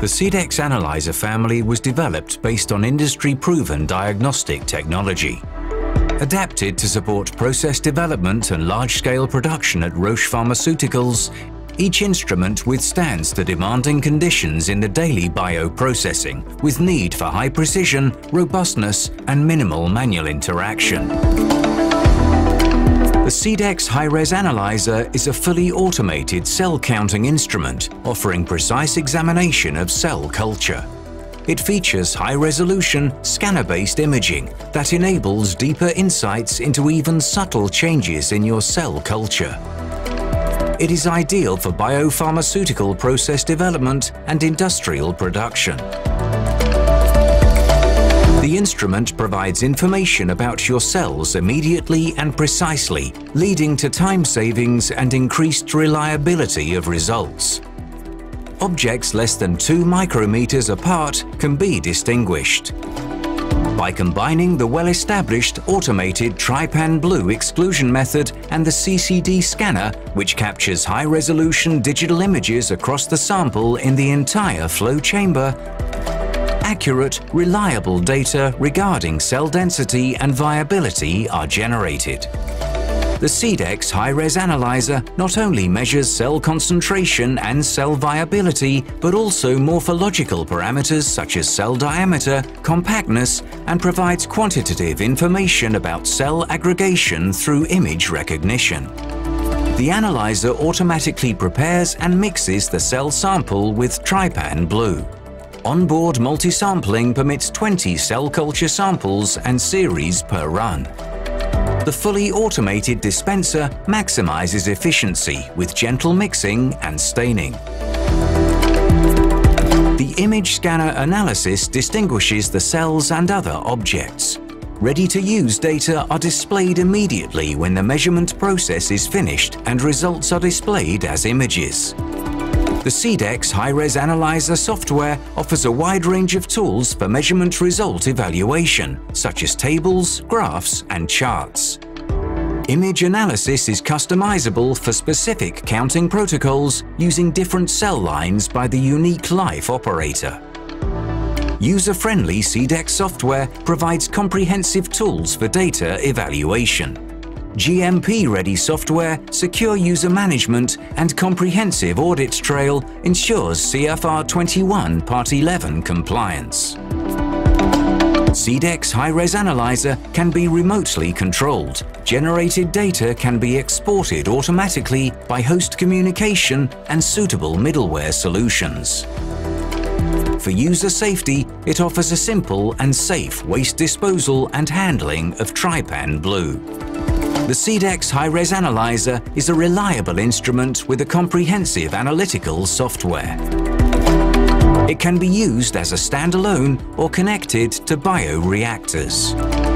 The Cedex Analyzer family was developed based on industry-proven diagnostic technology. Adapted to support process development and large-scale production at Roche Pharmaceuticals, each instrument withstands the demanding conditions in the daily bioprocessing, with need for high precision, robustness and minimal manual interaction. Cedex HiRes Analyzer is a fully automated cell counting instrument offering precise examination of cell culture. It features high-resolution, scanner-based imaging that enables deeper insights into even subtle changes in your cell culture. It is ideal for biopharmaceutical process development and industrial production. The instrument provides information about your cells immediately and precisely, leading to time savings and increased reliability of results objects less than 2 micrometers apart can be distinguished. By combining the well-established automated Trypan Blue exclusion method and the CCD scanner, which captures high-resolution digital images across the sample in the entire flow chamber, accurate, reliable data regarding cell density and viability are generated. The Cedex HiRes analyzer not only measures cell concentration and cell viability, but also morphological parameters such as cell diameter, compactness, and provides quantitative information about cell aggregation through image recognition. The analyzer automatically prepares and mixes the cell sample with Trypan Blue. Onboard multi-sampling permits 20 cell culture samples and series per run. The fully automated dispenser maximizes efficiency with gentle mixing and staining. The image scanner analysis distinguishes the cells and other objects. Ready-to-use data are displayed immediately when the measurement process is finished and results are displayed as images. The Cedex HiRes Analyzer software offers a wide range of tools for measurement result evaluation, such as tables, graphs, and charts. Image analysis is customizable for specific counting protocols using different cell lines by the unique Live Operator. User-friendly Cedex software provides comprehensive tools for data evaluation. GMP-ready software, secure user management, and comprehensive audit trail ensures CFR 21 Part 11 compliance. Cedex HiRes Analyzer can be remotely controlled. Generated data can be exported automatically by host communication and suitable middleware solutions. For user safety, it offers a simple and safe waste disposal and handling of Trypan Blue. The Cedex HiRes Analyzer is a reliable instrument with a comprehensive analytical software. It can be used as a standalone or connected to bioreactors.